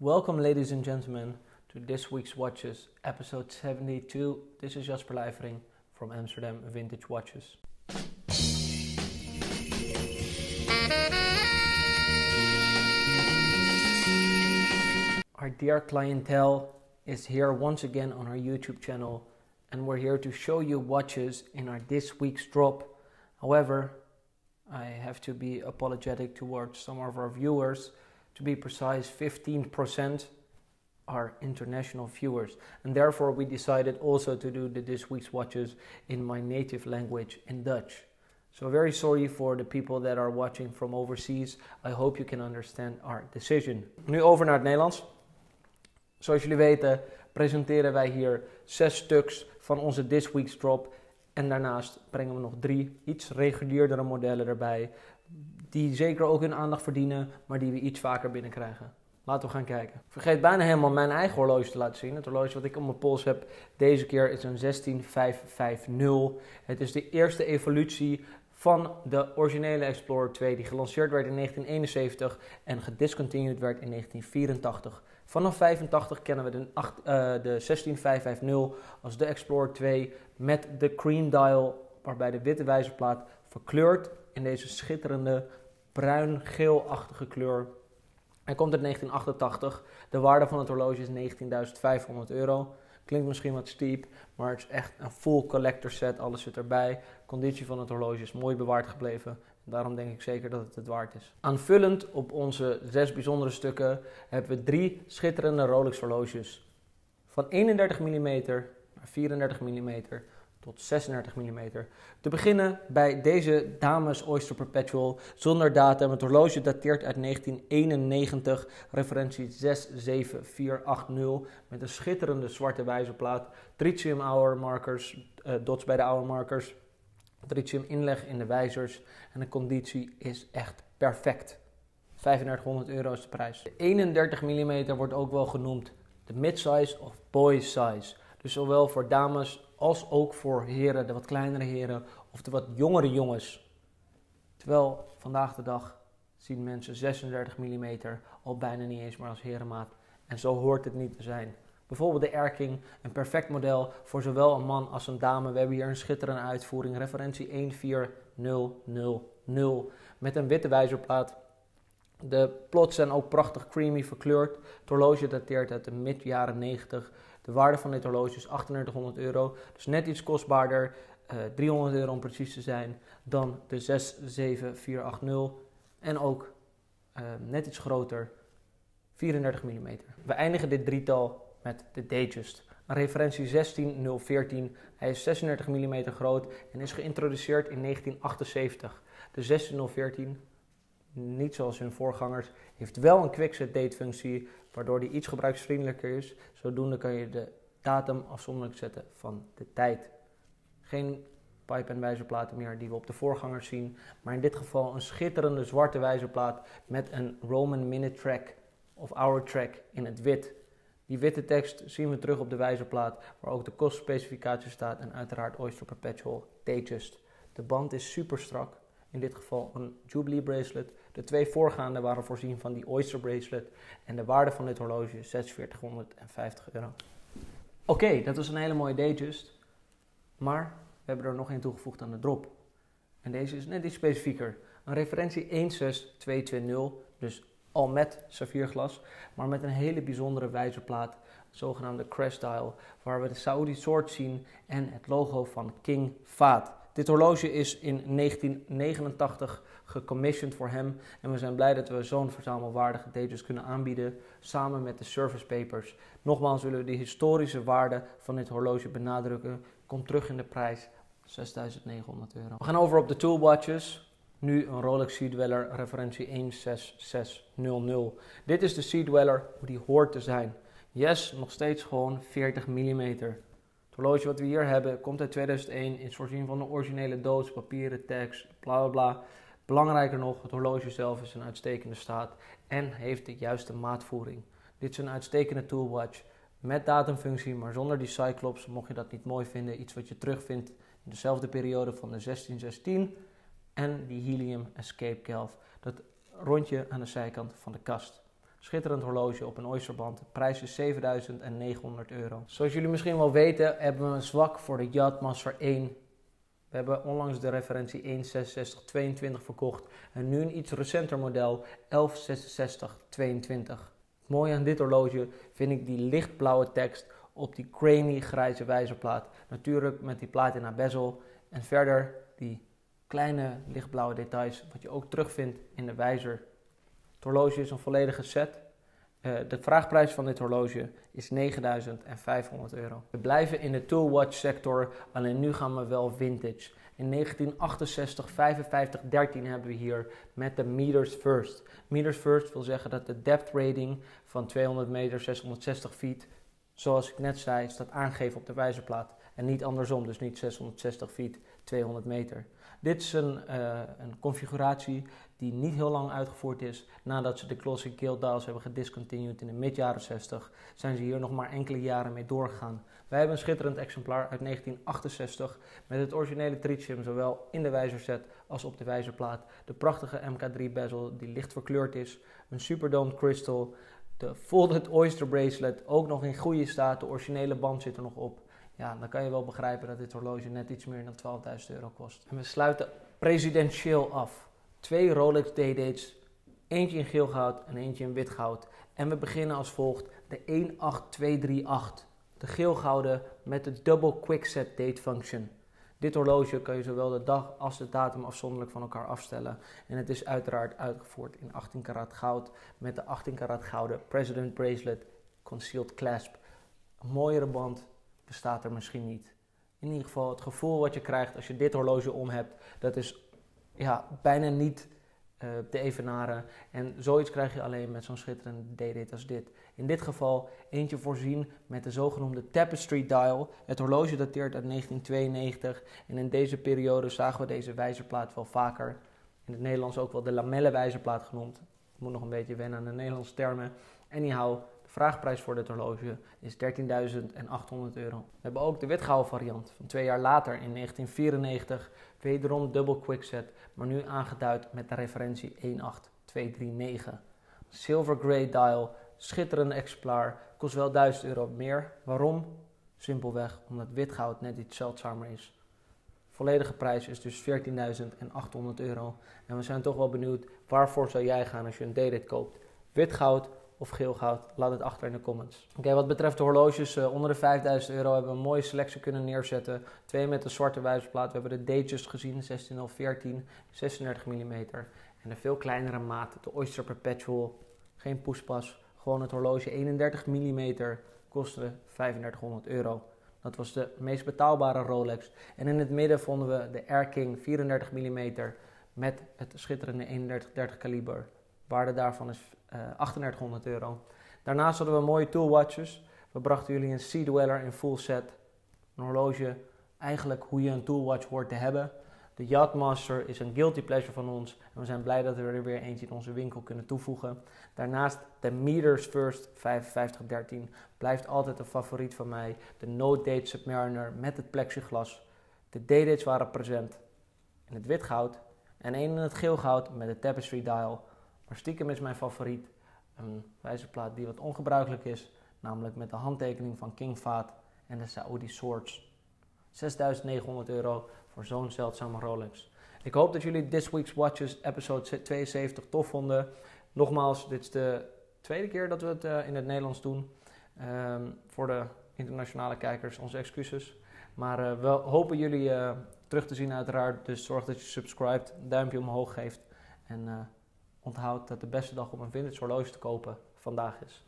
Welcome, ladies and gentlemen, to this week's Watches, episode 72. This is Jasper Leivering from Amsterdam Vintage Watches. Our dear clientele is here once again on our YouTube channel, and we're here to show you watches in our this week's drop. However, I have to be apologetic towards some of our viewers. To be precise, 15% are international viewers, and therefore we decided also to do the this week's watches in my native language in Dutch. So very sorry for the people that are watching from overseas. I hope you can understand our decision. Nu over naar het Nederlands. Zoals jullie weten presenteren wij hier zes stuks van onze This Week's Drop. En daarnaast brengen we nog drie iets regulierdere modellen erbij. Die zeker ook hun aandacht verdienen, maar die we iets vaker binnenkrijgen. Laten we gaan kijken. Vergeet bijna helemaal mijn eigen horloge te laten zien. Het horloge wat ik op mijn pols heb deze keer is een 16550. Het is de eerste evolutie van de originele Explorer 2 die gelanceerd werd in 1971 en gediscontinued werd in 1984. Vanaf 85 kennen we de, 8, uh, de 16550 als de Explorer 2 met de cream dial waarbij de witte wijzerplaat verkleurt in deze schitterende bruin-geelachtige kleur. Hij komt uit 1988. De waarde van het horloge is 19.500 euro. Klinkt misschien wat steep, maar het is echt een full collector set. Alles zit erbij. De conditie van het horloge is mooi bewaard gebleven. Daarom denk ik zeker dat het het waard is. Aanvullend op onze zes bijzondere stukken hebben we drie schitterende Rolex horloges. Van 31 mm naar 34 mm tot 36 mm. Te beginnen bij deze Dames Oyster Perpetual zonder datum. Het horloge dateert uit 1991, referentie 67480 met een schitterende zwarte wijzerplaat, tritium hour markers, uh, dots bij de hour markers, tritium inleg in de wijzers en de conditie is echt perfect. 3500 euro is de prijs. De 31 mm wordt ook wel genoemd de midsize of boys size. Dus zowel voor dames als ook voor heren, de wat kleinere heren of de wat jongere jongens. Terwijl vandaag de dag zien mensen 36 mm al bijna niet eens meer als herenmaat. En zo hoort het niet te zijn. Bijvoorbeeld de Erking, een perfect model voor zowel een man als een dame. We hebben hier een schitterende uitvoering, referentie 14000 met een witte wijzerplaat. De plots zijn ook prachtig creamy verkleurd. Het horloge dateert uit de mid jaren 90. De waarde van dit horloge is 3800 euro, dus net iets kostbaarder, uh, eh, 300 euro om precies te zijn, dan de 67480. En ook uh, net iets groter, 34 mm. We eindigen dit drietal met de Datejust. Een referentie 16014. Hij is 36 mm groot en is geïntroduceerd in 1978. De 16014 niet zoals hun voorgangers, heeft wel een quickset date functie, waardoor die iets gebruiksvriendelijker is. Zodoende kan je de datum afzonderlijk zetten van de tijd. Geen pipe- en wijzerplaten meer die we op de voorgangers zien, maar in dit geval een schitterende zwarte wijzerplaat met een Roman Minute Track of Hour Track in het wit. Die witte tekst zien we terug op de wijzerplaat, waar ook de kostspecificatie staat en uiteraard Oyster Perpetual Datejust. De band is super strak, in dit geval een Jubilee bracelet. De twee voorgaande waren voorzien van die Oyster bracelet en de waarde van dit horloge is 4650 euro. Oké, dat was een hele mooie Datejust, maar we hebben er nog één toegevoegd aan de drop. En deze is net iets specifieker. Een referentie 16220, dus al met saffierglas, maar met een hele bijzondere wijzerplaat, zogenaamde crash dial, waar we de Saudi soort zien en het logo van King Fahd. Dit horloge is in 1989 gecommissioned voor hem en we zijn blij dat we zo'n verzamelwaardige datejust kunnen aanbieden samen met de service papers. Nogmaals willen we de historische waarde van dit horloge benadrukken. Komt terug in de prijs 6900 euro. We gaan over op de toolwatches. Nu een Rolex Sea Dweller referentie 16600. Dit is de Sea Dweller hoe die hoort te zijn. Yes, nog steeds gewoon 40 mm horloge wat we hier hebben komt uit 2001, is voorzien van een originele doos, papieren, tekst, bla bla bla. Belangrijker nog, het horloge zelf is in uitstekende staat en heeft de juiste maatvoering. Dit is een uitstekende toolwatch met datumfunctie, maar zonder die Cyclops, mocht je dat niet mooi vinden. Iets wat je terugvindt in dezelfde periode van de 1616 en die Helium Escape Calf. Dat rondje aan de zijkant van de kast. Schitterend horloge op een Oysterband. Prijs is 7900 euro. Zoals jullie misschien wel weten hebben we een zwak voor de Yachtmaster 1. We hebben onlangs de referentie 16622 verkocht en nu een iets recenter model 116622. Het mooie aan dit horloge vind ik die lichtblauwe tekst op die creamy grijze wijzerplaat. Natuurlijk met die platina bezel en verder die kleine lichtblauwe details wat je ook terugvindt in de wijzer. Het horloge is een volledige set. Uh, de vraagprijs van dit horloge is 9500 euro. We blijven in de toolwatch sector, alleen nu gaan we wel vintage. In 1968, 55, 13 hebben we hier met de meters first. Meters first wil zeggen dat de depth rating van 200 meter, 660 feet, zoals ik net zei, staat aangegeven op de wijzerplaat. En niet andersom, dus niet 660 feet, 200 meter. Dit is een, uh, een configuratie die niet heel lang uitgevoerd is. Nadat ze de Classic Guild Dials hebben gediscontinued in de mid jaren 60, zijn ze hier nog maar enkele jaren mee doorgegaan. Wij hebben een schitterend exemplaar uit 1968 met het originele tritium zowel in de wijzerset als op de wijzerplaat. De prachtige MK3 bezel die licht verkleurd is, een Superdome crystal, de folded oyster bracelet ook nog in goede staat, de originele band zit er nog op. Ja, dan kan je wel begrijpen dat dit horloge net iets meer dan 12.000 euro kost. En we sluiten presidentieel af. Twee Rolex Day-Dates, eentje in geel goud en eentje in wit goud. En we beginnen als volgt de 18238. De geel gouden met de Double Quickset Date Function. Dit horloge kan je zowel de dag als de datum afzonderlijk van elkaar afstellen. En het is uiteraard uitgevoerd in 18 karat goud met de 18 karat gouden President Bracelet Concealed Clasp. Een mooiere band bestaat er misschien niet. In ieder geval het gevoel wat je krijgt als je dit horloge om hebt, dat is ja, bijna niet uh, te evenaren. En zoiets krijg je alleen met zo'n schitterende D-date als dit. In dit geval eentje voorzien met de zogenoemde Tapestry Dial. Het horloge dateert uit 1992 en in deze periode zagen we deze wijzerplaat wel vaker. In het Nederlands ook wel de lamellenwijzerplaat genoemd. Ik moet nog een beetje wennen aan de Nederlandse termen. Anyhow, vraagprijs voor dit horloge is 13.800 euro. We hebben ook de witgouden variant van twee jaar later in 1994. Wederom dubbel quickset, maar nu aangeduid met de referentie 18239. Silver Grey dial, schitterende exemplaar, kost wel 1000 euro meer. Waarom? Simpelweg omdat witgoud net iets zeldzamer is. Volledige prijs is dus 14.800 euro. En we zijn toch wel benieuwd, waarvoor zou jij gaan als je een D-Date koopt? Witgoud of geel goud? Laat het achter in de comments. Oké, wat betreft de horloges, uh, onder de 5000 euro hebben we een mooie selectie kunnen neerzetten. Twee met een zwarte wijzerplaat. We hebben de Datejust gezien, 16014, 36 mm. En een veel kleinere maat, de Oyster Perpetual. Geen poespas, gewoon het horloge 31 mm. Kostte 3500 euro. Dat was de meest betaalbare Rolex. En in het midden vonden we de Air King 34 mm met het schitterende 3130 kaliber. Waarde daarvan is 3800 eh, euro. Daarnaast hadden we mooie toolwatches. We brachten jullie een Sea Dweller in full set. Een horloge, eigenlijk hoe je een toolwatch hoort te hebben. De Yachtmaster is een guilty pleasure van ons. En we zijn blij dat we er weer eentje in onze winkel kunnen toevoegen. Daarnaast de Meters First 5513 blijft altijd een favoriet van mij. De No Date Submariner met het plexiglas. De D-dates waren present in het wit goud. En één in het geel goud met de Tapestry Dial. Maar stiekem is mijn favoriet een wijzerplaat die wat ongebruikelijk is, namelijk met de handtekening van King Fahd en de Saudi Swords. 6900 euro voor zo'n zeldzame Rolex. Ik hoop dat jullie This Week's Watches episode 72 tof vonden. Nogmaals, dit is de tweede keer dat we het uh, in het Nederlands doen. Um, voor de internationale kijkers, onze excuses. Maar uh, we hopen jullie uh, terug te zien uiteraard. Dus zorg dat je subscribt, duimpje omhoog geeft. En onthoud dat de beste dag om een vintage horloge te kopen vandaag is.